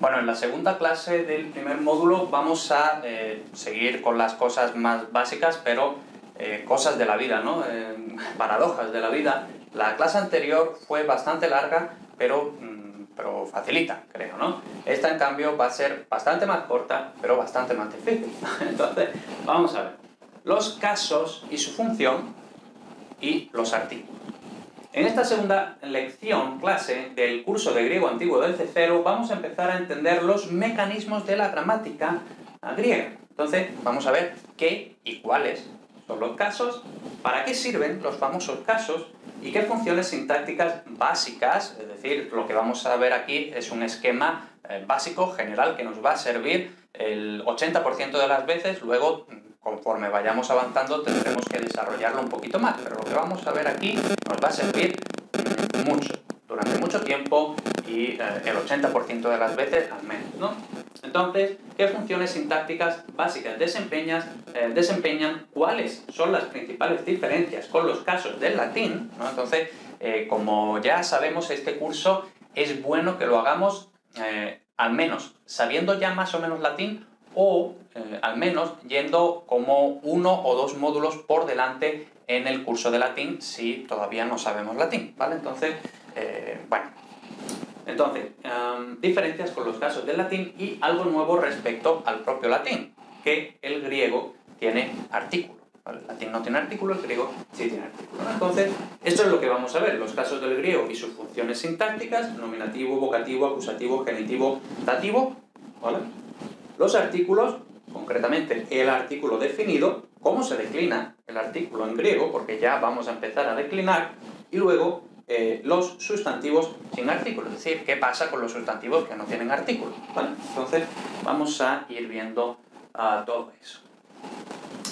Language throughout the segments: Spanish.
Bueno, en la segunda clase del primer módulo vamos a eh, seguir con las cosas más básicas, pero eh, cosas de la vida, ¿no? Eh, paradojas de la vida. La clase anterior fue bastante larga, pero, mm, pero facilita, creo, ¿no? Esta, en cambio, va a ser bastante más corta, pero bastante más difícil. Entonces, vamos a ver. Los casos y su función y los artículos. En esta segunda lección, clase del curso de griego antiguo del C0, vamos a empezar a entender los mecanismos de la gramática griega. Entonces, vamos a ver qué y cuáles son los casos, para qué sirven los famosos casos y qué funciones sintácticas básicas, es decir, lo que vamos a ver aquí es un esquema eh, básico, general, que nos va a servir el 80% de las veces, luego conforme vayamos avanzando tendremos que desarrollarlo un poquito más, pero lo que vamos a ver aquí nos va a servir mucho, durante mucho tiempo y eh, el 80% de las veces al menos, ¿no? Entonces, ¿qué funciones sintácticas básicas desempeñas, eh, desempeñan? ¿Cuáles son las principales diferencias con los casos del latín? Entonces, eh, como ya sabemos, este curso es bueno que lo hagamos al menos sabiendo ya más o menos latín o eh, al menos yendo como uno o dos módulos por delante en el curso de latín si todavía no sabemos latín, ¿vale? Entonces, eh, bueno. Entonces, em, diferencias con los casos del latín y algo nuevo respecto al propio latín, que el griego tiene artículo. El latín no tiene artículo, el griego sí tiene artículo. Entonces, esto es lo que vamos a ver, los casos del griego y sus funciones sintácticas, nominativo, vocativo, acusativo, genitivo, dativo, ¿vale? Los artículos, concretamente el artículo definido, cómo se declina el artículo en griego, porque ya vamos a empezar a declinar, y luego eh, los sustantivos sin artículo, es decir, qué pasa con los sustantivos que no tienen artículo. Entonces vamos a ir viendo uh, todo eso.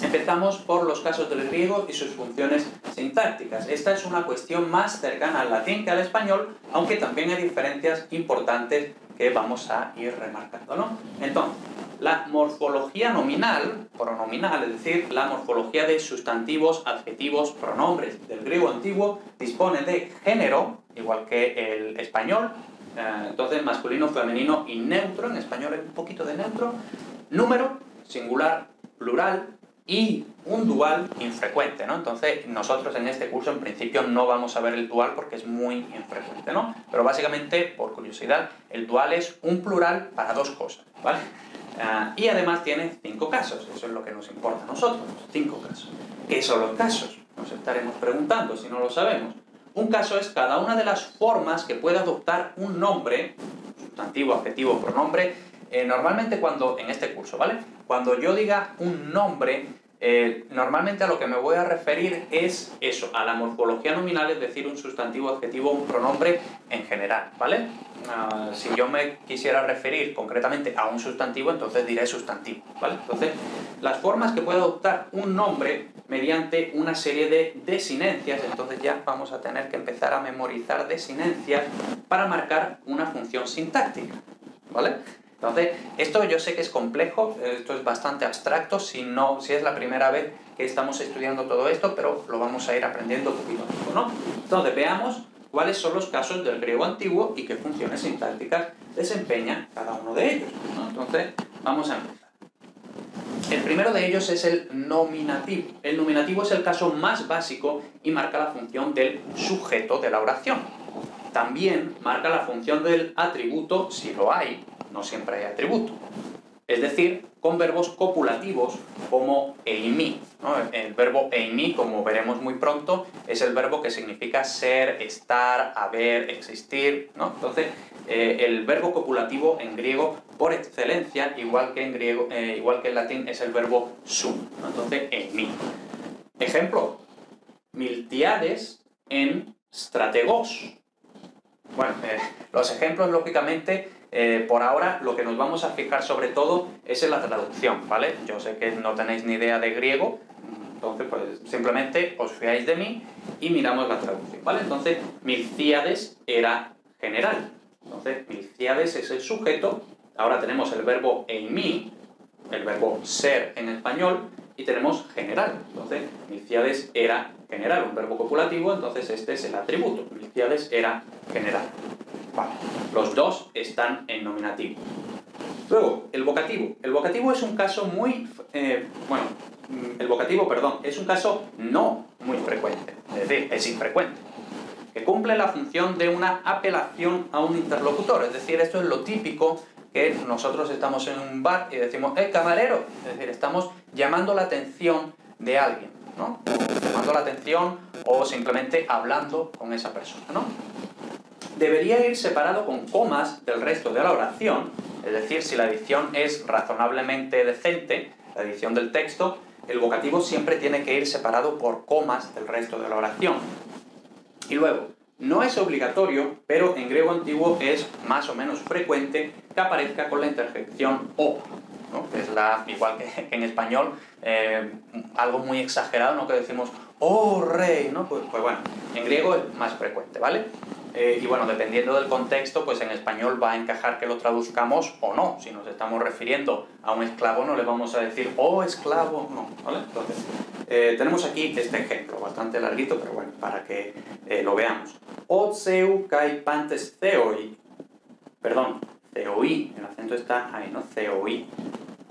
Empezamos por los casos del griego y sus funciones sintácticas. Esta es una cuestión más cercana al latín que al español, aunque también hay diferencias importantes que vamos a ir remarcando. ¿no? Entonces, la morfología nominal, pronominal, es decir, la morfología de sustantivos, adjetivos, pronombres del griego antiguo, dispone de género, igual que el español, eh, entonces masculino, femenino y neutro, en español es un poquito de neutro, número, singular, plural, y un dual infrecuente, ¿no? Entonces, nosotros en este curso en principio no vamos a ver el dual porque es muy infrecuente, ¿no? Pero básicamente, por curiosidad, el dual es un plural para dos cosas, ¿vale? Ah, y además tiene cinco casos, eso es lo que nos importa a nosotros, cinco casos. ¿Qué son los casos? Nos estaremos preguntando si no lo sabemos. Un caso es cada una de las formas que puede adoptar un nombre, sustantivo, adjetivo, pronombre, eh, normalmente cuando, en este curso, ¿vale? Cuando yo diga un nombre, eh, normalmente a lo que me voy a referir es eso, a la morfología nominal, es decir, un sustantivo, adjetivo, un pronombre en general, ¿vale? Ah, si yo me quisiera referir concretamente a un sustantivo, entonces diré sustantivo, ¿vale? Entonces, las formas que puede adoptar un nombre mediante una serie de desinencias, entonces ya vamos a tener que empezar a memorizar desinencias para marcar una función sintáctica, ¿vale? Entonces, esto yo sé que es complejo, esto es bastante abstracto, si, no, si es la primera vez que estamos estudiando todo esto, pero lo vamos a ir aprendiendo poquito a poco, ¿no? Entonces, veamos cuáles son los casos del griego antiguo y qué funciones sintácticas desempeña cada uno de ellos. Entonces, vamos a empezar. El primero de ellos es el nominativo. El nominativo es el caso más básico y marca la función del sujeto de la oración. También marca la función del atributo, si lo hay, no siempre hay atributo. Es decir, con verbos copulativos como eimi. El verbo eimi, como veremos muy pronto, es el verbo que significa ser, estar, haber, existir. ¿no? Entonces, eh, el verbo copulativo en griego, por excelencia, igual que en, griego, eh, igual que en latín, es el verbo sum. Entonces, eimi. Ejemplo, miltiades en strategos. Bueno, eh, los ejemplos, lógicamente, eh, por ahora lo que nos vamos a fijar sobre todo es en la traducción, ¿vale? Yo sé que no tenéis ni idea de griego, entonces pues simplemente os fiáis de mí y miramos la traducción, ¿vale? Entonces, Milciades era general. Entonces, Milciades es el sujeto, ahora tenemos el verbo en mí, el verbo ser en español, y tenemos general. Entonces, Milciades era general, un verbo copulativo, entonces este es el atributo. Milciades era general. Los dos están en nominativo. Luego, el vocativo. El vocativo es un caso muy... Eh, bueno, mm, el vocativo, perdón, es un caso no muy frecuente. Es decir, es infrecuente. Que cumple la función de una apelación a un interlocutor. Es decir, esto es lo típico que nosotros estamos en un bar y decimos, ¡eh, camarero! Es decir, estamos llamando la atención de alguien, ¿no? Llamando la atención o simplemente hablando con esa persona, ¿no? Debería ir separado con comas del resto de la oración, es decir, si la edición es razonablemente decente, la edición del texto, el vocativo siempre tiene que ir separado por comas del resto de la oración. Y luego, no es obligatorio, pero en griego antiguo es más o menos frecuente que aparezca con la interjección o, que es igual que en español, eh, algo muy exagerado, ¿no? que decimos, oh rey, ¿no? Pues, pues bueno, en griego es más frecuente, ¿vale? Eh, y bueno, dependiendo del contexto, pues en español va a encajar que lo traduzcamos o no. Si nos estamos refiriendo a un esclavo, no le vamos a decir, oh esclavo, no, ¿vale? Entonces, eh, tenemos aquí este ejemplo, bastante larguito, pero bueno, para que eh, lo veamos. Otseu kai pantes theoi. Perdón, theoi, el acento está ahí, ¿no? Theoi.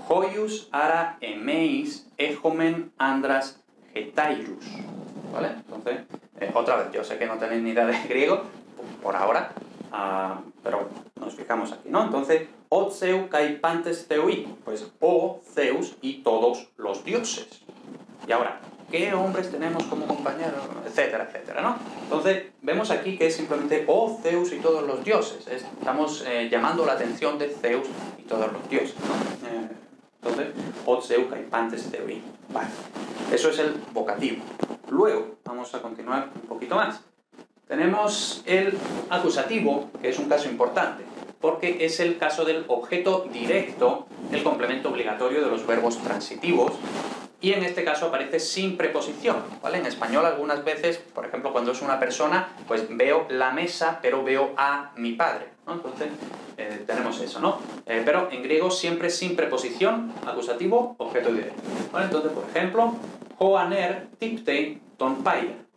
Hoius ara emeis ejomen andras getairus. ¿Vale? Entonces, otra vez, yo sé que no tenéis ni idea de griego, por ahora, uh, pero nos fijamos aquí, ¿no? Entonces, O Zeus kai pantes theoi, pues O Zeus y todos los dioses. Y ahora, ¿qué hombres tenemos como compañeros? Etcétera, etcétera, ¿no? Entonces, vemos aquí que es simplemente O Zeus y todos los dioses. Estamos eh, llamando la atención de Zeus y todos los dioses, ¿no? Eh, entonces, O Zeus kai pantes theoi. Vale. Eso es el vocativo. Luego, vamos a continuar un poquito más. Tenemos el acusativo, que es un caso importante, porque es el caso del objeto directo, el complemento obligatorio de los verbos transitivos, y en este caso aparece sin preposición, ¿vale? En español algunas veces, por ejemplo, cuando es una persona, pues veo la mesa, pero veo a mi padre, ¿no? Entonces, eh, tenemos eso, ¿no? Eh, pero en griego siempre sin preposición, acusativo, objeto directo, ¿vale? Entonces, por ejemplo, hoaner tipte ton paia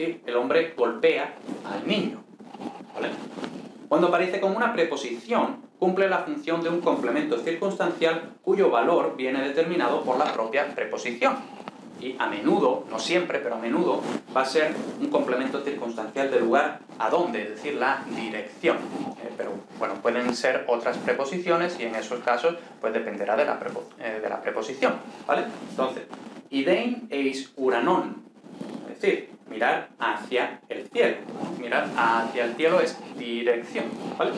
el hombre golpea al niño. Cuando aparece como una preposición, cumple la función de un complemento circunstancial cuyo valor viene determinado por la propia preposición. Y a menudo, no siempre, pero a menudo, va a ser un complemento circunstancial del lugar a dónde, es decir, la dirección. Eh, pero bueno, pueden ser otras preposiciones y en esos casos pues dependerá de la, eh, de la preposición. ¿vale? Entonces, idein eis uranon, es decir, mirar hacia el cielo. Mirar hacia el cielo es dirección, ¿vale?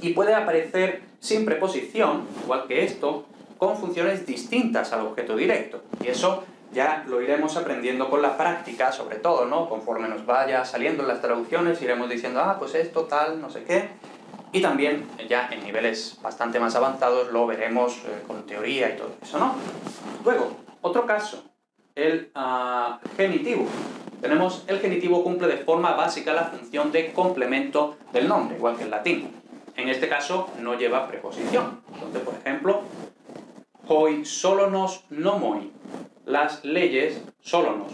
Y puede aparecer sin preposición, igual que esto, con funciones distintas al objeto directo. Y eso ya lo iremos aprendiendo con la práctica, sobre todo, ¿no? Conforme nos vaya saliendo las traducciones, iremos diciendo, ah, pues esto, tal, no sé qué. Y también, ya en niveles bastante más avanzados, lo veremos eh, con teoría y todo eso, ¿no? Luego, otro caso, el ah, genitivo. Tenemos el genitivo cumple de forma básica la función de complemento del nombre, igual que el latín. En este caso no lleva preposición. Entonces, por ejemplo, hoi solonos nomoi, las leyes solonos,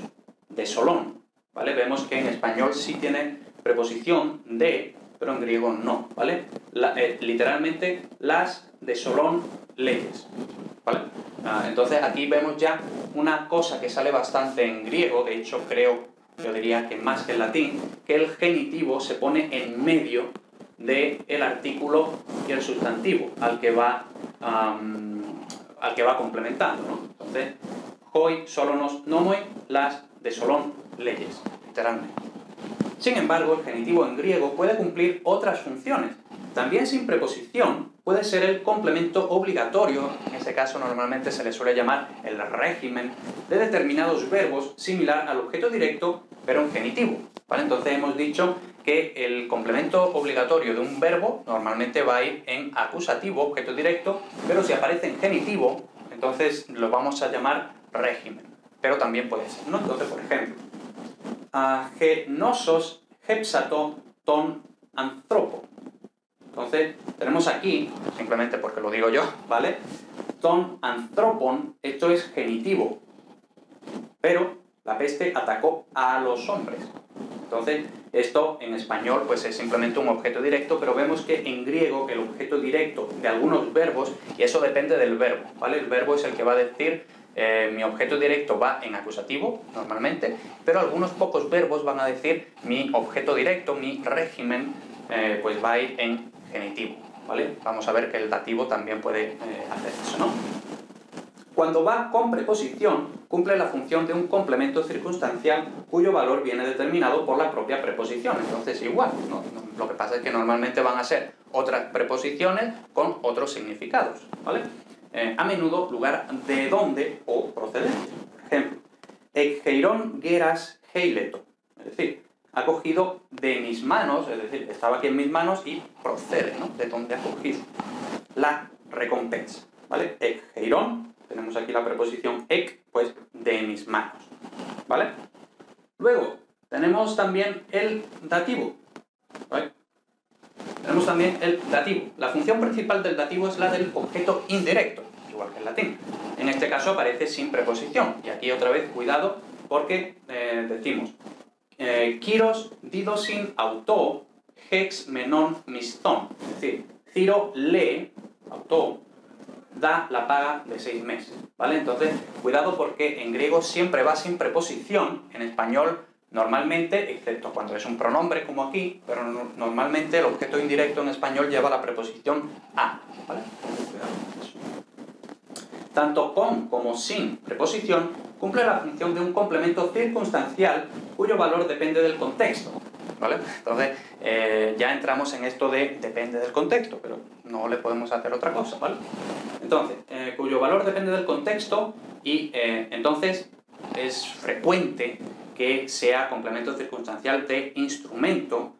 de Solón. ¿Vale? Vemos que en español sí tiene preposición de, pero en griego no, ¿vale? Eh, literalmente, las de Solón leyes. Ah, entonces aquí vemos ya una cosa que sale bastante en griego, de hecho creo yo diría que más que el latín, que el genitivo se pone en medio del el artículo y el sustantivo al que va, al que va complementando. ¿no? Entonces, hoi, solonos, nomoi, las de solón, leyes, literalmente. Sin embargo, el genitivo en griego puede cumplir otras funciones. También sin preposición puede ser el complemento obligatorio, en este caso normalmente se le suele llamar el régimen, de determinados verbos similar al objeto directo, pero en genitivo. ¿vale? Entonces hemos dicho que el complemento obligatorio de un verbo normalmente va a en acusativo, objeto directo, pero si aparece en genitivo, entonces lo vamos a llamar régimen. Pero también puede ser, ¿no? Entonces, por ejemplo, genosos hepsato ton anthropo. Entonces, tenemos aquí, simplemente porque lo digo yo, ¿vale? Ton anthropon, esto es genitivo. Pero la peste atacó a los hombres. Entonces, esto en español pues es simplemente un objeto directo, pero vemos que en griego el objeto directo de algunos verbos, y eso depende del verbo, ¿vale? El verbo es el que va a decir eh, mi objeto directo va en acusativo, normalmente, pero algunos pocos verbos van a decir mi objeto directo, mi régimen, eh, pues va a ir en genitivo, ¿vale? Vamos a ver que el dativo también puede eh, hacer eso, ¿no? Cuando va con preposición, cumple la función de un complemento circunstancial cuyo valor viene determinado por la propia preposición. Entonces, igual, lo que pasa es que normalmente van a ser otras preposiciones con otros significados, ¿vale? Eh, a menudo lugar de dónde o procedencia. Por ejemplo, geras heileto, es decir, ha cogido de mis manos, es decir, estaba aquí en mis manos y procede, ¿no? De dónde ha cogido la recompensa, ¿vale? Ekeiron, tenemos aquí la preposición ek, pues de mis manos, ¿vale? Luego, tenemos también el dativo, ¿vale? Tenemos también el dativo. La función principal del dativo es la del objeto indirecto, igual que en latín. En este caso aparece sin preposición. Y aquí otra vez, cuidado, porque eh, decimos eh, Kiros didosin auto hex menon miston. Es decir, Ciro lee, auto, da la paga de seis meses. ¿Vale? Entonces, cuidado porque en griego siempre va sin preposición, en español Normalmente, excepto cuando es un pronombre como aquí, pero normalmente el objeto indirecto en español lleva la preposición a. ¿vale? Tanto con como sin preposición cumple la función de un complemento circunstancial cuyo valor depende del contexto. ¿Vale? Entonces, eh, ya entramos en esto de depende del contexto, pero no le podemos hacer otra cosa, ¿vale? Entonces, eh, cuyo valor depende del contexto y eh, entonces es frecuente que sea complemento circunstancial de instrumento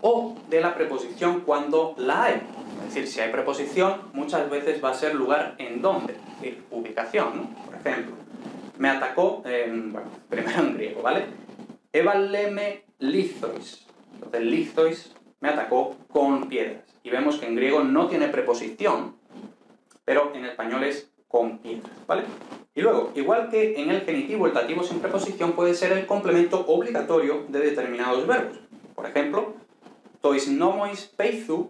o de la preposición cuando la hay. Es decir, si hay preposición, muchas veces va a ser lugar en donde, es decir, ubicación. Por ejemplo, me atacó, bueno, primero en griego, ¿vale? Evaleme lithois. Entonces, lithois me atacó con piedras. Y vemos que en griego no tiene preposición, pero en español es con piedras, ¿vale? Y luego, igual que en el genitivo, el dativo sin preposición puede ser el complemento obligatorio de determinados verbos. Por ejemplo, tois nomois peizu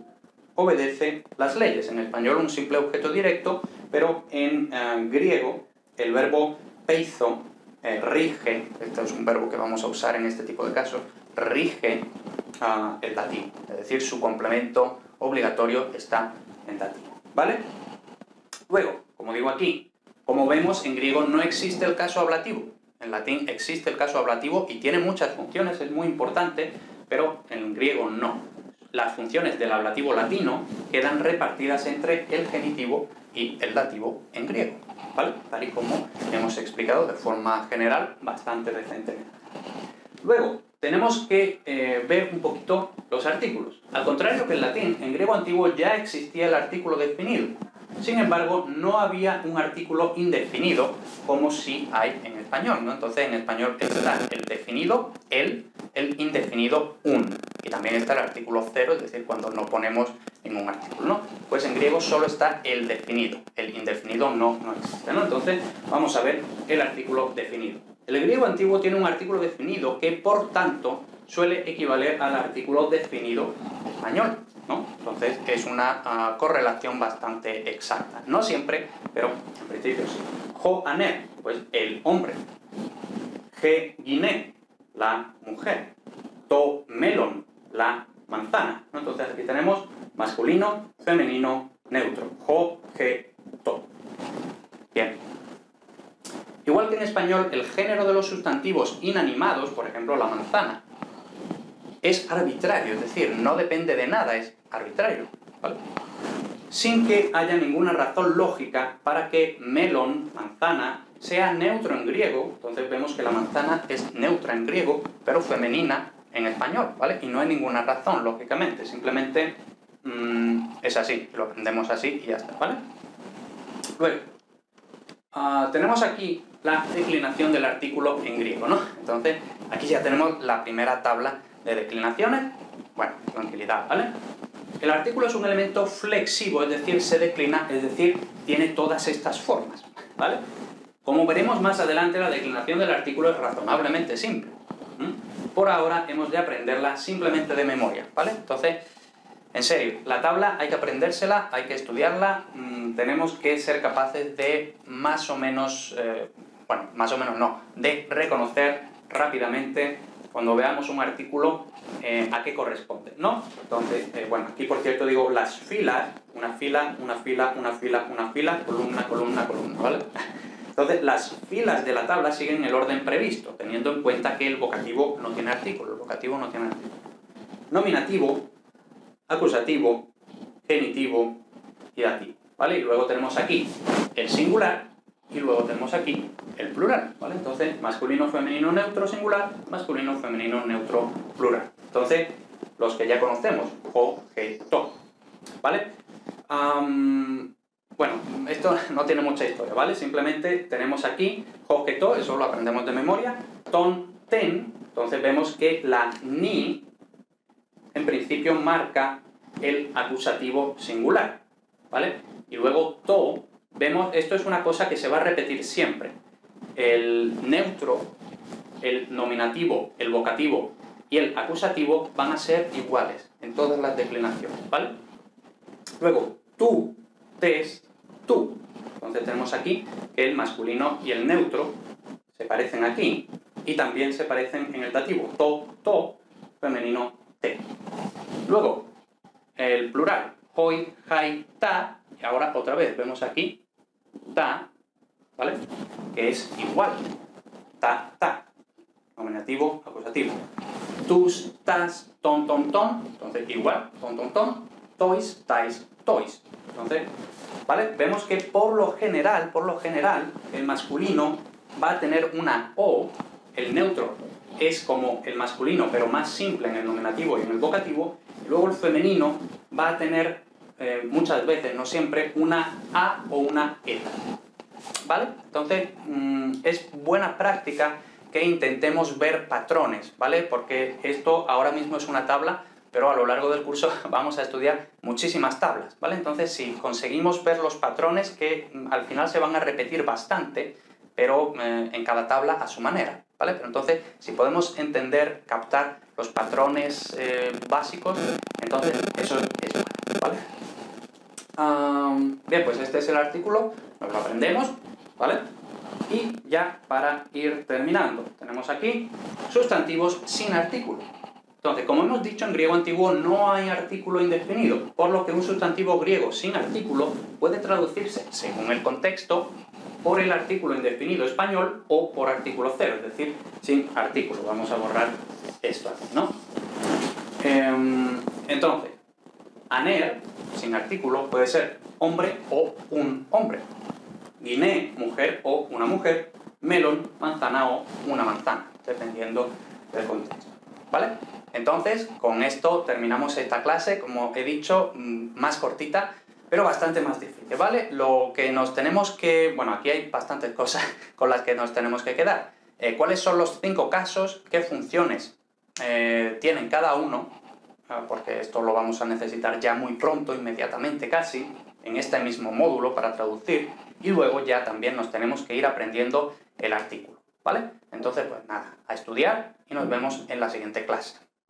obedece las leyes. En español un simple objeto directo, pero en eh, griego el verbo peizo eh, rige, este es un verbo que vamos a usar en este tipo de casos, rige ah, el dativo. Es decir, su complemento obligatorio está en dativo. ¿Vale? Luego, como digo aquí, como vemos, en griego no existe el caso ablativo. En latín existe el caso ablativo y tiene muchas funciones, es muy importante, pero en griego no. Las funciones del ablativo latino quedan repartidas entre el genitivo y el dativo en griego, ¿vale? Tal y como hemos explicado de forma general bastante recientemente. Luego, tenemos que eh, ver un poquito los artículos. Al contrario que en latín, en griego antiguo ya existía el artículo definido. Sin embargo, no había un artículo indefinido como si hay en español, ¿no? Entonces, en español está el definido, el, el indefinido, un. Y también está el artículo cero, es decir, cuando no ponemos ningún artículo, ¿no? Pues en griego solo está el definido, el indefinido no, no existe, ¿no? Entonces, vamos a ver el artículo definido. El griego antiguo tiene un artículo definido que, por tanto, suele equivaler al artículo definido español. Entonces es una ah, correlación bastante exacta. No siempre, pero en principio sí. Jo aner, pues el hombre. Ge guiné, la mujer. To melon, la manzana. Entonces aquí tenemos masculino, femenino, neutro. Jo, ge, to. Bien. Igual que en español, el género de los sustantivos inanimados, por ejemplo la manzana, es arbitrario, es decir, no depende de nada, es arbitrario, ¿vale? Sin que haya ninguna razón lógica para que melon, manzana, sea neutro en griego, entonces vemos que la manzana es neutra en griego, pero femenina en español, ¿vale? Y no hay ninguna razón, lógicamente, simplemente mm, es así, lo aprendemos así y ya está, ¿vale? Luego, ah, tenemos aquí la declinación del artículo en griego, ¿no? Entonces, aquí ya tenemos la primera tabla de declinaciones. Bueno, tranquilidad, ¿vale? El artículo es un elemento flexivo, es decir, se declina, es decir, tiene todas estas formas, ¿vale? Como veremos más adelante, la declinación del artículo es razonablemente simple. por ahora hemos de aprenderla simplemente de memoria, ¿vale? Entonces, en serio, la tabla hay que aprendérsela, hay que estudiarla, mm, tenemos que ser capaces de más o menos, eh, bueno, más o menos no, de reconocer rápidamente cuando veamos un artículo eh, a qué corresponde, ¿no? Entonces, eh, bueno, aquí por cierto digo las filas, una fila, una fila, una fila, una fila, columna, columna, columna, ¿vale? Entonces, las filas de la tabla siguen el orden previsto, teniendo en cuenta que el vocativo no tiene artículo, el vocativo no tiene artículo. Nominativo, acusativo, genitivo y dativo, ¿vale? Y luego tenemos aquí el singular y luego tenemos aquí el plural, ¿vale? Entonces, masculino, femenino, neutro, singular, masculino, femenino, neutro, plural. Entonces, los que ya conocemos, objeto, ¿vale? Bueno, esto no tiene mucha historia, ¿vale? Simplemente tenemos aquí objeto, eso lo aprendemos de memoria, ton, ten, entonces vemos que la ni en principio marca el acusativo singular, ¿vale? Y luego to, vemos, esto es una cosa que se va a repetir siempre. El neutro, el nominativo, el vocativo y el acusativo van a ser iguales en todas las declinaciones, ¿vale? Luego, tú, tes, tú. Entonces tenemos aquí que el masculino y el neutro se parecen aquí y también se parecen en el dativo. To, to, femenino, te. Luego, el plural. Hoi, hai, ta. Y ahora otra vez vemos aquí ta, ¿vale? Que es igual. Ta, ta. Nominativo, acusativo. Tus, tas, ton, ton, ton. Entonces igual. Ton, ton, ton. Tois, tais, tois. Entonces, ¿vale? Vemos que por lo general, por lo general, el masculino va a tener una O, el neutro es como el masculino, pero más simple en el nominativo y en el vocativo, y luego el femenino va a tener eh, muchas veces, no siempre, una A o una ETA. ¿Vale? Entonces, mm, es buena práctica que intentemos ver patrones, ¿vale? Porque esto ahora mismo es una tabla pero a lo largo del curso vamos a estudiar muchísimas tablas, ¿vale? Entonces, si conseguimos ver los patrones que mm, al final se van a repetir bastante, pero eh, en cada tabla a su manera, ¿vale? Pero entonces, si podemos entender, captar los patrones eh, básicos, entonces eso es bueno, ¿vale? Bien, pues este es el artículo, nos lo aprendemos, ¿vale? Y ya para ir terminando, tenemos aquí sustantivos sin artículo. Entonces, como hemos dicho, en griego antiguo no hay artículo indefinido, por lo que un sustantivo griego sin artículo puede traducirse, según el contexto, por el artículo indefinido español o por artículo cero, es decir, sin artículo. Vamos a borrar esto aquí, ¿no? Em, entonces, aner, sin artículo, puede ser hombre o un hombre. Guiné, mujer o una mujer. Melón, manzana o una manzana, dependiendo del contexto. ¿Vale? Entonces, con esto terminamos esta clase, como he dicho, mm, más cortita, pero bastante más difícil, ¿vale? Lo que nos tenemos que... Bueno, aquí hay bastantes cosas con las que nos tenemos que quedar. Eh, ¿Cuáles son los cinco casos? ¿Qué funciones eh, tienen cada uno? Ah, porque esto lo vamos a necesitar ya muy pronto, inmediatamente casi, en este mismo módulo para traducir. Y luego ya también nos tenemos que ir aprendiendo el artículo, ¿vale? Entonces, pues nada, a estudiar y nos vemos en la siguiente clase.